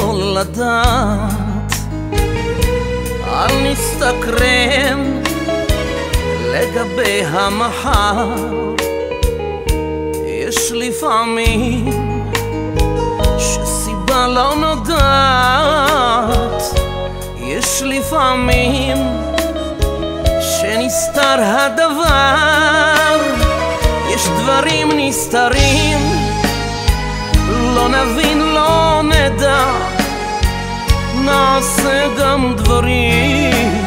לדעת, אל נסתקרן לגבי המחר. יש לפעמים שסיבה לא נודעת, יש לפעמים שנסתר הדבר, יש דברים נסתרים, נעשה גם דברים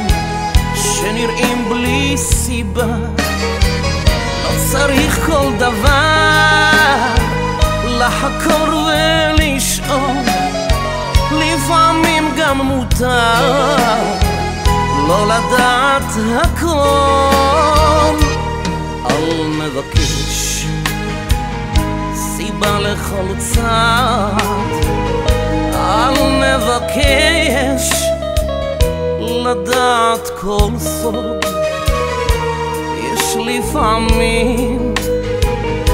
שנראים בלי סיבה. לא צריך כל דבר לחקור ולשאול, לפעמים גם מותר לא לדעת הכל. אל נבקש סיבה לכל צעד, אל נבקש לדעת כל סוד. יש לפעמים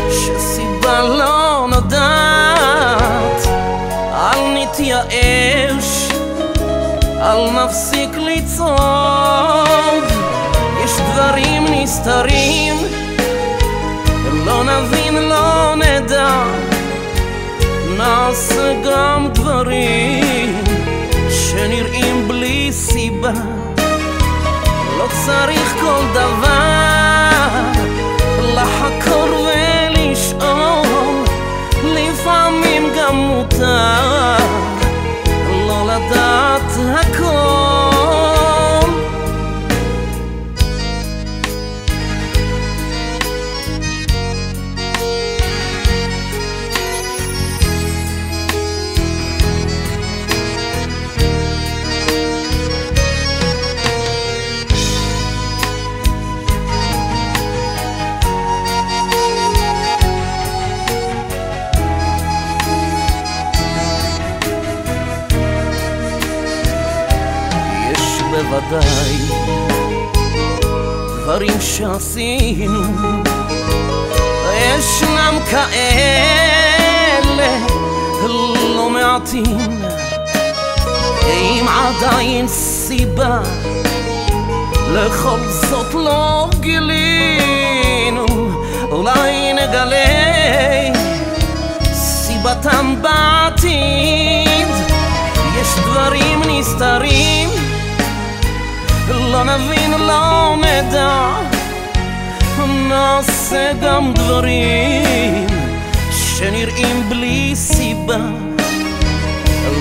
שסיבה לא נודעת, אל נתייאש, אל נפסיק לצעוד. יש דברים נסתרים, לא נבין, לא נדע, נעשה גם דברים לא צריך כל דבר בוודאי. דברים שעשינו, ישנם כאלה לא מעטים, אם עדיין סיבה לכל זאת לא גילינו, אולי נגלה נבין, לא נדע, נעשה גם דברים שנראים בלי סיבה.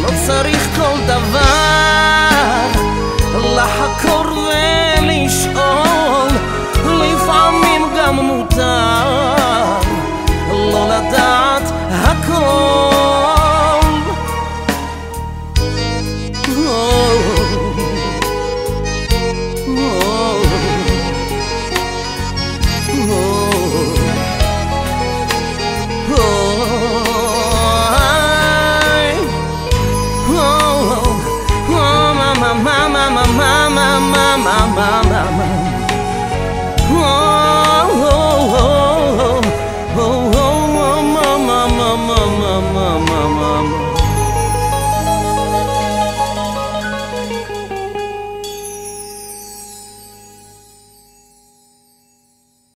לא צריך כל דבר לחקור mama.